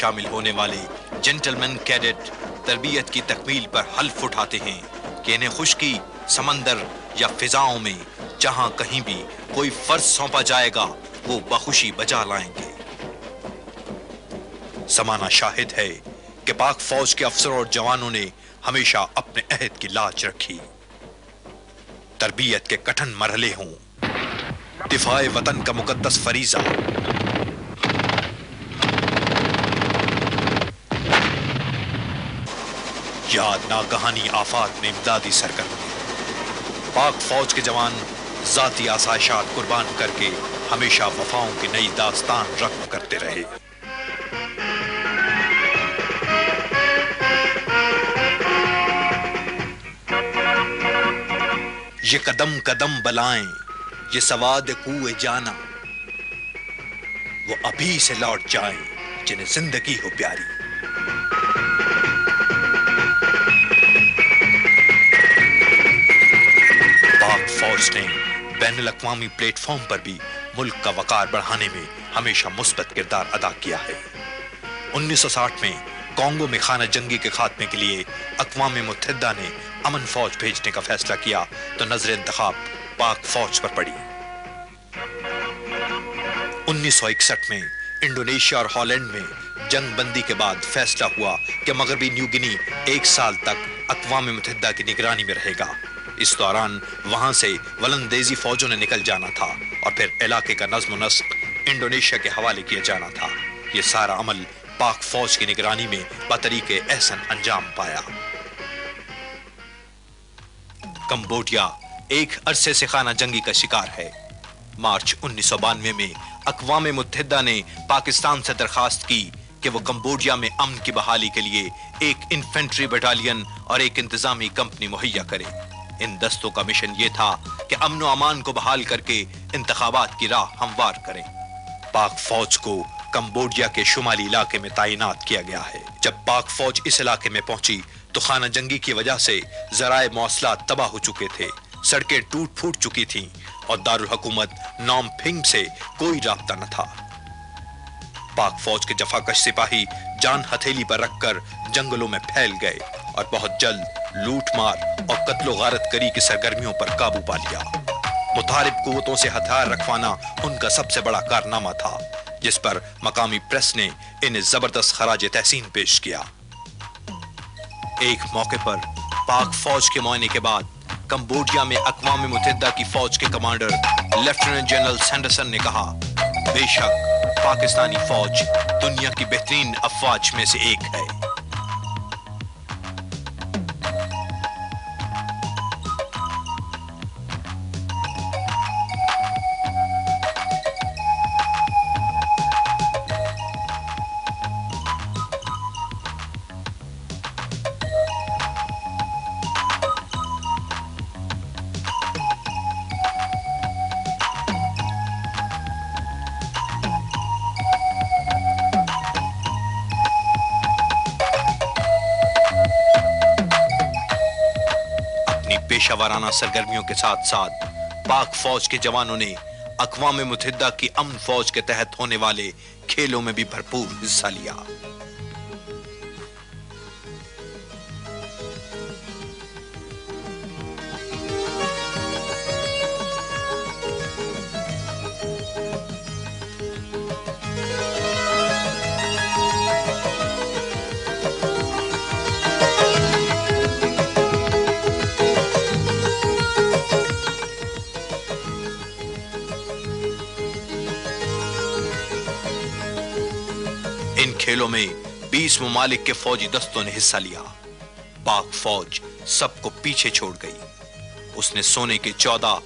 شامل ہونے والے جنٹلمین کیڈٹ تربیت کی تکمیل پر حلف اٹھاتے ہیں کہ انہیں خشکی، سمندر یا فضاؤں میں جہاں کہیں بھی کوئی فرض سونپا جائے گا، وہ بخوشی بجا لائیں گے۔ سمانہ شاہد ہے کہ پاک فوج کے افسروں اور جوانوں نے ہمیشہ اپنے عہد کی لاج رکھی۔ تربیت کے کٹھن مرحلے ہوں۔ دفاع وطن کا مقدس فریضہ۔ یاد نہ کہانی آفات میں امدادی سرگرمی پاک فوج کے جوان ذاتی آسائشات قربان کر کے ہمیشہ وفاؤں کی نئی داستان رقم کرتے رہے۔ یہ قدم قدم بلائیں، یہ سواد کوئے جانا۔ وہ ابھی سے لوٹ جائیں جنہیں زندگی ہو پیاری۔ فوج نے بین الاقوامی پلیٹ فارم پر بھی ملک کا وقار بڑھانے میں ہمیشہ مثبت کردار ادا کیا ہے۔ انیس سو ساٹھ میں کانگو میں خانہ جنگی کے خاتمے کے لیے اقوام متحدہ نے امن فوج بھیجنے کا فیصلہ کیا تو نظر انتخاب پاک فوج پر پڑی۔ انیس سو اکسٹھ میں انڈونیشیا اور ہالینڈ میں جنگ بندی کے بعد فیصلہ ہوا کہ مغربی نیو گنی ایک سال تک اقوام متحدہ کی نگرانی میں رہے گا۔ اس دوران وہاں سے ولندیزی فوجوں نے نکل جانا تھا اور پھر علاقے کا نظم و نسق انڈونیشیا کے حوالے کیا جانا تھا۔ یہ سارا عمل پاک فوج کی نگرانی میں بطریق احسن انجام پایا۔ کمبوڈیا ایک عرصے سے خانہ جنگی کا شکار ہے۔ مارچ انیس سو بانوے میں اقوام متحدہ نے پاکستان سے درخواست کی کہ وہ کمبوڈیا میں امن کی بحالی کے لیے ایک انفینٹری بٹالین اور ایک انتظامی کمپنی مہیا کرے۔ ان دستوں کا مشن یہ تھا کہ امن و امان کو بحال کر کے انتخابات کی راہ ہموار کریں۔ پاک فوج کو کمبوڈیا کے شمالی علاقے میں تعینات کیا گیا ہے۔ جب پاک فوج اس علاقے میں پہنچی تو خانہ جنگی کی وجہ سے ذرائع مواصلات تباہ ہو چکے تھے۔ سڑکیں ٹوٹ پھوٹ چکی تھیں اور دارالحکومت نام پھنگ سے کوئی رابطہ نہ تھا۔ پاک فوج کے جفاکش سپاہی جان ہتھیلی پر رکھ کر جنگلوں میں پھیل گئے اور بہت جلد لوٹ مار اور قتل و غارت کری کی سرگرمیوں پر قابو پا لیا۔ متحرب قوتوں سے ہتھیار رکھوانا ان کا سب سے بڑا کارنامہ تھا، جس پر مقامی پریس نے انہیں زبردست خراج تحسین پیش کیا۔ ایک موقع پر پاک فوج کے معائنے کے بعد کمبوڈیا میں اقوام متحدہ کی فوج کے کمانڈر لیفٹیننٹ جنرل سینڈرسن نے کہا، بے شک پاکستانی فوج دنیا کی بہترین افواج میں سے ایک ہے۔ اپنی سرگرمیوں کے ساتھ ساتھ، پاک فوج کے جوانوں نے اقوام متحدہ کی امن فوج کے تحت ہونے والے کھیلوں میں بھی بھرپور حصہ لیا۔ میں بیس ممالک کے فوجی دستوں نے حصہ لیا۔ پاک فوج سب کو پیچھے چھوڑ گئی۔ اس نے سونے کے چودہ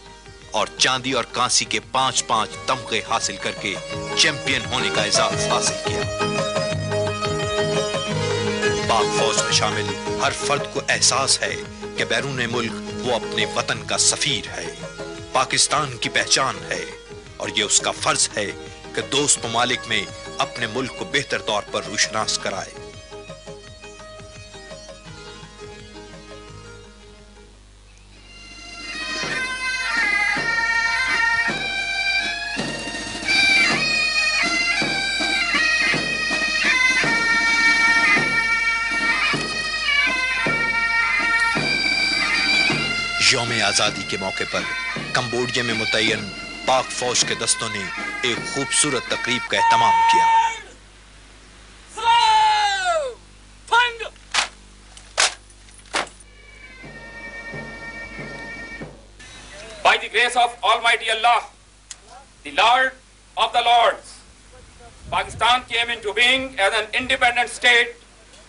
اور چاندی اور کانسی کے پانچ پانچ تمغے حاصل کر کے چیمپئن ہونے کا اعزاز حاصل کیا۔ پاک فوج میں شامل ہر فرد کو احساس ہے کہ بیرون ملک وہ اپنے وطن کا سفیر ہے، پاکستان کی پہچان ہے اور یہ اس کا فرض ہے کہ دوست ممالک میں اپنے ملک کو بہتر طور پر روشناس کرائے۔ یوم آزادی کے موقع پر کمبوڈیا میں متعین پاک فوج کے دستوں نے ایک خوبصورت تقریب کا اہتمام کیا By the grace of Almighty Allah, the Lord of the Lords, Pakistan came into being as an independent state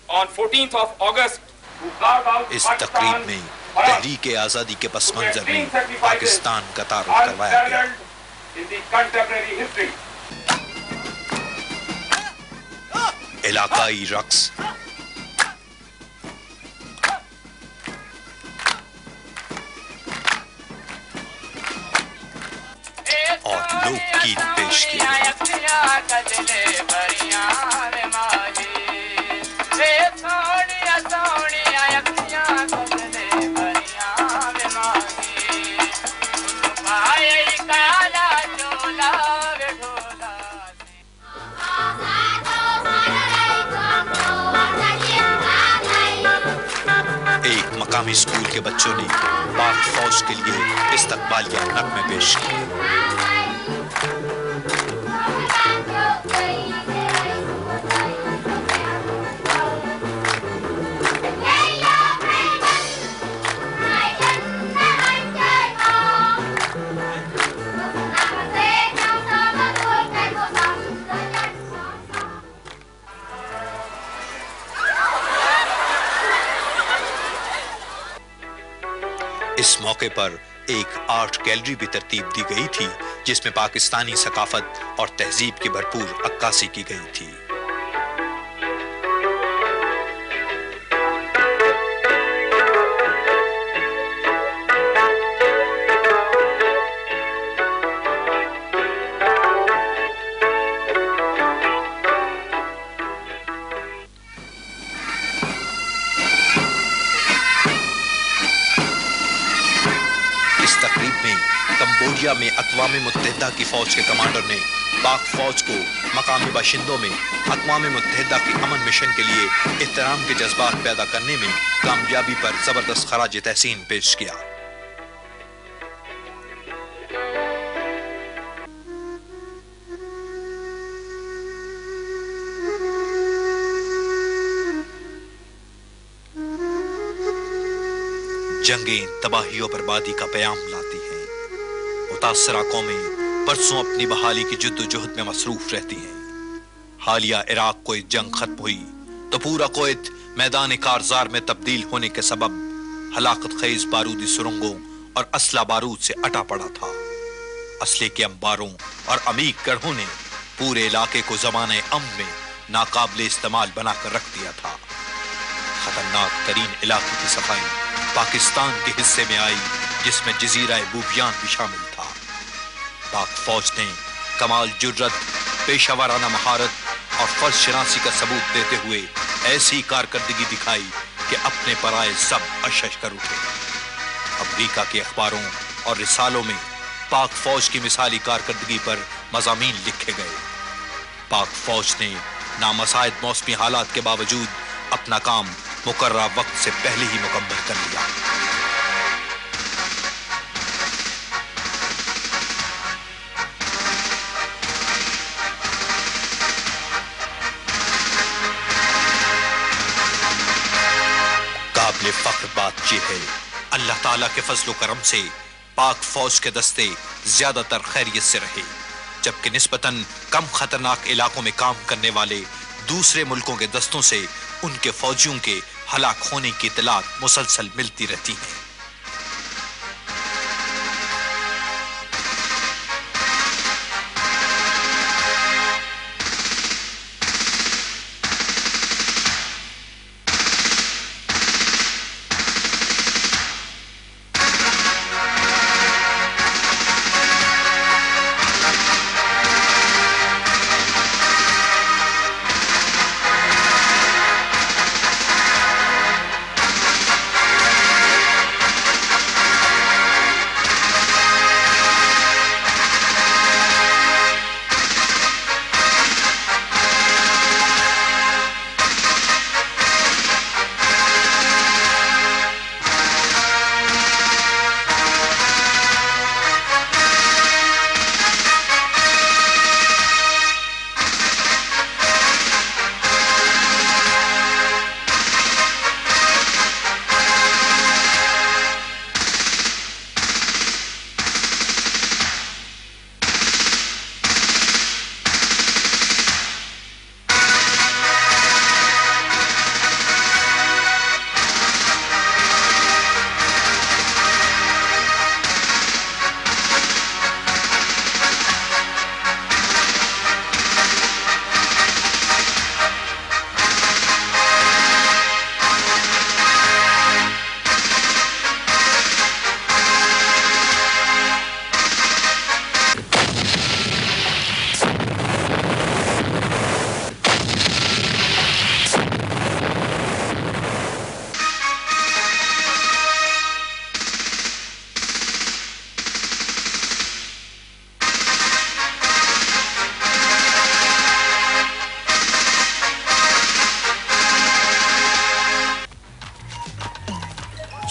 on 14th of August اس تقریب میں تحریک آزادی کے پس منظر میں پاکستان کا تعارف کروایا گیا in the contemporary history. علاقائی رقص اور لوگ گیت پیش کیے مقامی اسکول کے بچوں نے پاک فوج کے لیے استقبالیہ نغمے پیش کیے موقع پر ایک آرٹ گیلری بھی ترتیب دی گئی تھی، جس میں پاکستانی ثقافت اور تہذیب کی بھرپور عکاسی کی گئی تھی۔ متحدہ کی فوج کے کمانڈر نے پاک فوج کو مقامی باشندوں میں اقوام متحدہ کی امن مشن کے لیے احترام کے جذبات پیدا کرنے میں کامیابی پر زبردست خراج تحسین پیش کیا۔ جنگیں تباہی و بربادی کا پیام لاتی ہیں۔ متاثرہ قومیں برسوں اپنی بحالی کی جد و جہد میں مصروف رہتی ہیں۔ حالیہ عراق کو جنگ ختم ہوئی، تو پورا کویت میدان کارزار میں تبدیل ہونے کے سبب ہلاکت خیز بارودی سرنگوں اور اسلحہ بارود سے اٹا پڑا تھا۔ اسلحے کے انباروں اور عمیق گڑھوں نے پورے علاقے کو زمانے امن میں ناقابل استعمال بنا کر رکھ دیا تھا۔ خطرناک ترین علاقے کی صفائی پاکستان کے حصے میں آئی، جس میں جزیرہ بوبیان بھی شامل تھا۔ پاک فوج نے کمال جرت پیشہ ورانہ مہارت اور فرض شناسی کا ثبوت دیتے ہوئے ایسی کارکردگی دکھائی کہ اپنے پرائے سب اشش کر اٹھے۔ امریکہ کے اخباروں اور رسالوں میں پاک فوج کی مثالی کارکردگی پر مضامین لکھے گئے۔ پاک فوج نے نامساعد موسمی حالات کے باوجود اپنا کام مقررہ وقت سے پہلے ہی مکمل کر لیا۔ فخر ہے۔ اللہ تعالیٰ کے فضل و کرم سے پاک فوج کے دستے زیادہ تر خیریت سے رہے۔ جبکہ نسبتاً کم خطرناک علاقوں میں کام کرنے والے دوسرے ملکوں کے دستوں سے ان کے فوجیوں کے ہلاک ہونے کی اطلاعات مسلسل ملتی رہتی ہیں۔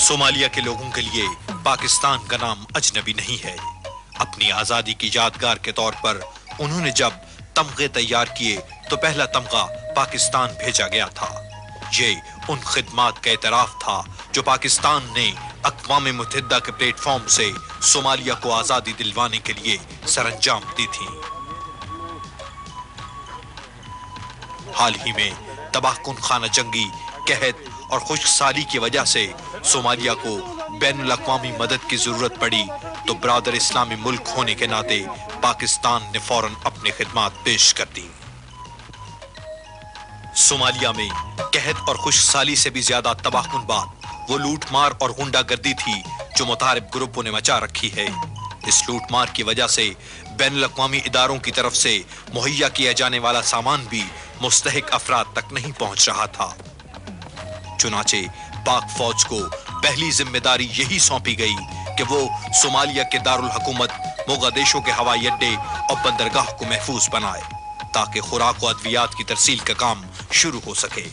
صومالیہ کے لوگوں کے لیے پاکستان کا نام اجنبی نہیں ہے۔ اپنی آزادی کی یادگار کے طور پر انہوں نے جب تمغے تیار کیے تو پہلا تمغہ پاکستان بھیجا گیا تھا۔ یہ ان خدمات کا اعتراف تھا جو پاکستان نے اقوام متحدہ کے پلیٹ فارم سے صومالیہ کو آزادی دلوانے کے لیے سر انجام دی تھی۔ حال ہی میں تباہ کن خانہ جنگی، قحط اور خشک سالی کی وجہ سے صومالیہ کو بین الاقوامی مدد کی ضرورت پڑی تو برادر اسلامی ملک ہونے کے ناطے پاکستان نے فوراً اپنی خدمات پیش کر دی۔ صومالیہ میں قحط اور خشک سالی سے بھی زیادہ تباہ کن بات وہ لوٹ مار اور غنڈہ گردی تھی جو متعارف گروپوں نے مچا رکھی ہے۔ اس لوٹ مار کی وجہ سے بین الاقوامی اداروں کی طرف سے مہیا کیا جانے والا سامان بھی مستحق افراد تک نہیں پہنچ رہا تھا۔ چنانچہ پاک فوج کو پہلی ذمہ داری یہی سونپی گئی کہ وہ صومالیہ کے دارالحکومت موغادیشو کے ہوائی اڈے اور بندرگاہ کو محفوظ بنائے تاکہ خوراک و ادویات کی ترسیل کا کام شروع ہو سکے۔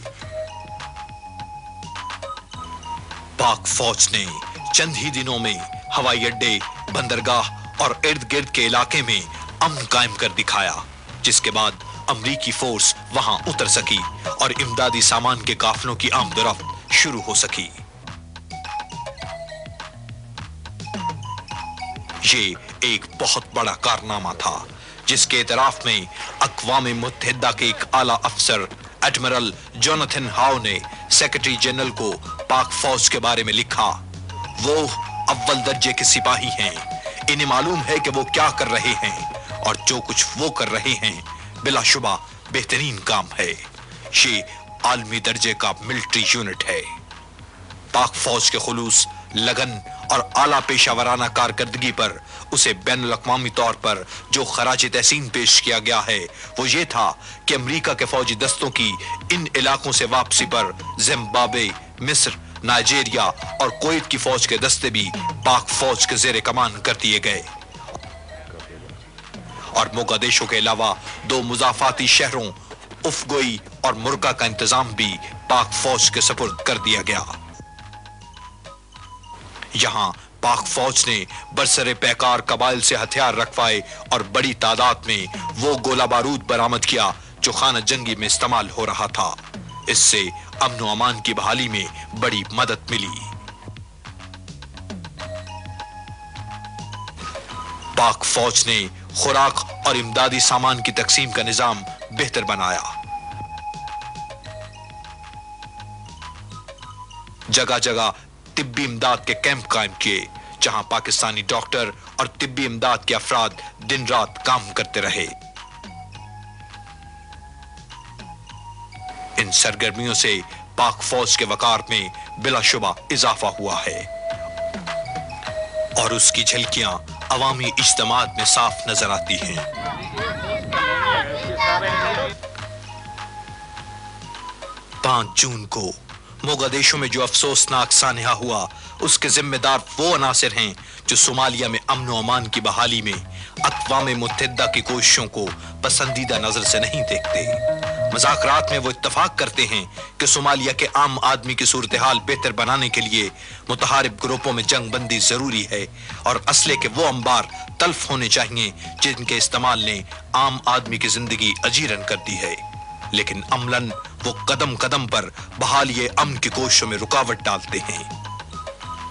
پاک فوج نے چند ہی دنوں میں ہوائی اڈے، بندرگاہ اور ارد گرد کے علاقے میں امن قائم کر دکھایا، جس کے بعد امریکی فورس وہاں اتر سکی اور امدادی سامان کے قافلوں کی آمد و رفت شروع ہو سکی۔ یہ ایک بہت بڑا کارنامہ تھا، جس کے اعتراف میں اقوام متحدہ کے ایک اعلیٰ افسر ایڈمرل جونتھن ہاؤ نے سیکرٹری جنرل کو پاک فوج کے بارے میں لکھا۔ وہ اول درجے کے سپاہی ہیں۔ انہیں معلوم ہے کہ وہ کیا کر رہے ہیں، اور جو کچھ وہ کر رہے ہیں، بلا شبہ بہترین کام ہے۔ یہ عالمی درجے کا ملٹری یونٹ ہے۔ پاک فوج کے خلوص، لگن اور اعلیٰ پیشہ ورانہ کارکردگی پر، اسے بین الاقوامی طور پر جو خراج تحسین پیش کیا گیا ہے، وہ یہ تھا کہ امریکہ کے فوجی دستوں کی ان علاقوں سے واپسی پر زمبابے مصر، نائجیریا اور کویت کی فوج کے دستے بھی پاک فوج کے زیر کمان کر دیے گئے۔ اور موگادیشو کے علاوہ دو مضافاتی شہروں افگوئی اور مرکا کا انتظام بھی پاک فوج کے سپرد کر دیا گیا۔ یہاں پاک فوج نے برسر پیکار قبائل سے ہتھیار رکھوائے اور بڑی تعداد میں وہ گولہ بارود برآمد کیا جو خانہ جنگی میں استعمال ہو رہا تھا۔ اس سے امن و امان کی بحالی میں بڑی مدد ملی۔ پاک فوج نے خوراک اور امدادی سامان کی تقسیم کا نظام بہتر بنایا۔ جگہ جگہ طبی امداد کے کیمپ قائم کیے، جہاں پاکستانی ڈاکٹر اور طبی امداد کے افراد دن رات کام کرتے رہے۔ ان سرگرمیوں سے پاک فوج کے وقار میں بلا شبہ اضافہ ہوا ہے۔ اور اس کی جھلکیاں عوامی اجتماعات میں صاف نظر آتی ہیں۔ پانچ جون کو۔ موگادیشو میں جو افسوسناک سانحہ ہوا، اس کے ذمہ دار وہ عناصر ہیں جو صومالیہ میں امن و امان کی بحالی میں، اقوام متحدہ کی کوششوں کو پسندیدہ نظر سے نہیں دیکھتے۔ مذاکرات میں وہ اتفاق کرتے ہیں کہ صومالیہ کے عام آدمی کی صورتحال بہتر بنانے کے لیے متحارب گروپوں میں جنگ بندی ضروری ہے اور اسلحے کے وہ انبار تلف ہونے چاہیے جن کے استعمال نے عام آدمی کی زندگی اجیرن کر دی ہے۔ لیکن عملاً وہ قدم قدم پر بحالی امن کی کوششوں میں رکاوٹ ڈالتے ہیں۔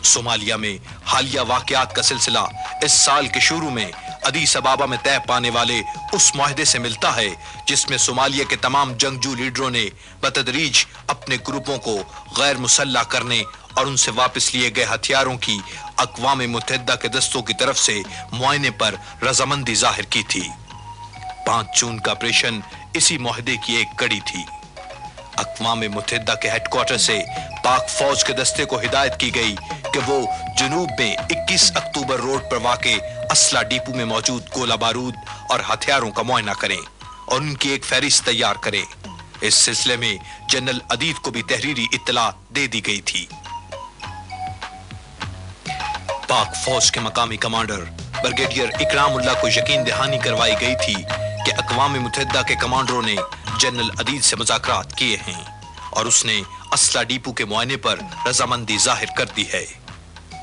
صومالیہ میں حالیہ واقعات کا سلسلہ اس سال کے شروع میں ادیس ابابا میں طے پانے والے اس معاہدے سے ملتا ہے جس میں صومالیہ کے تمام جنگجو لیڈروں نے بتدریج اپنے گروپوں کو غیر مسلح کرنے اور ان سے واپس لیے گئے ہتھیاروں کی اقوام متحدہ کے دستوں کی طرف سے معائنے پر رضامندی ظاہر کی تھی۔ پانچ جون کا آپریشن اسی معاہدے کی ایک کڑی تھی۔ اقوام متحدہ کے ہیڈ کوارٹر سے پاک فوج کے دستے کو ہدایت کی گئی کہ وہ جنوب میں اکیس اکتوبر روڈ پر واقع اسلحہ ڈیپو میں موجود گولہ بارود اور ہتھیاروں کا معائنہ کریں اور ان کی ایک فہرست تیار کریں۔ اس سلسلے میں جنرل عدید کو بھی تحریری اطلاع دے دی گئی تھی۔ پاک فوج کے مقامی کمانڈر برگیڈیئر اکرام اللہ کو یقین دہانی کروائی گئی تھی کہ اقوام متحدہ کے کمانڈروں نے جنرل عدید سے مذاکرات کیے ہیں اور اس نے اسلحہ ڈیپو کے معائنے پر رضامندی ظاہر کر دی ہے۔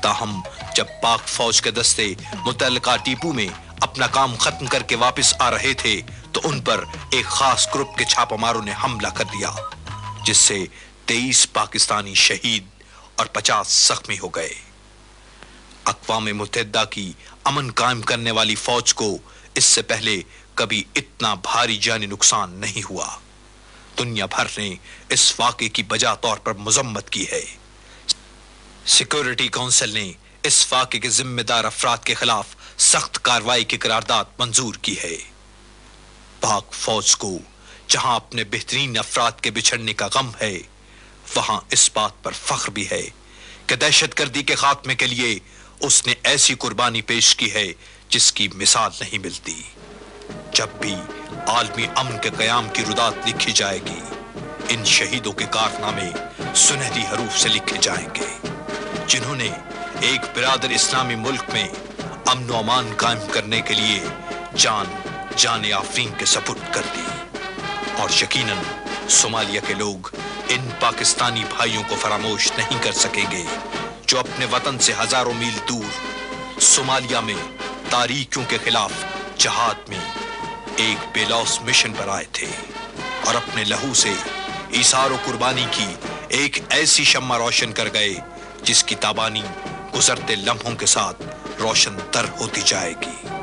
تاہم، جب پاک فوج کے دستے متعلقہ ڈیپو میں اپنا کام ختم کر کے واپس آ رہے تھے، تو ان پر ایک خاص گروپ کے چھاپا ماروں نے حملہ کر دیا، جس سے تیئیس پاکستانی شہید اور پچاس زخمی ہو گئے۔ اقوام متحدہ کی امن قائم کرنے والی فوج کو اس سے پہلے کبھی اتنا بھاری جانی نقصان نہیں ہوا۔ دنیا بھر نے اس واقعے کی بجا طور پر مذمت کی ہے۔ سیکورٹی کونسل نے اس واقعے کے ذمہ دار افراد کے خلاف سخت کاروائی کی قرارداد منظور کی ہے۔ پاک فوج کو جہاں اپنے بہترین افراد کے بچھڑنے کا غم ہے، وہاں اس بات پر فخر بھی ہے کہ دہشت گردی کے خاتمے کے لیے اس نے ایسی قربانی پیش کی ہے جس کی مثال نہیں ملتی۔ جب بھی عالمی امن کے قیام کی ردات لکھی جائے گی، ان شہیدوں کے کارنامے سنہری حروف سے لکھے جائیں گے، جنہوں نے ایک برادر اسلامی ملک میں امن و امان قائم کرنے کے لیے جان جان آفرین کے سپرد کر دی۔ اور یقیناً صومالیہ کے لوگ ان پاکستانی بھائیوں کو فراموش نہیں کر سکیں گے، جو اپنے وطن سے ہزاروں میل دور صومالیہ میں تاریخیوں کے خلاف جہاد میں ایک بیلوس مشن پر آئے تھے اور اپنے لہو سے ایثار و قربانی کی ایک ایسی شمع روشن کر گئے جس کی تابانی گزرتے لمحوں کے ساتھ روشن تر ہوتی جائے گی۔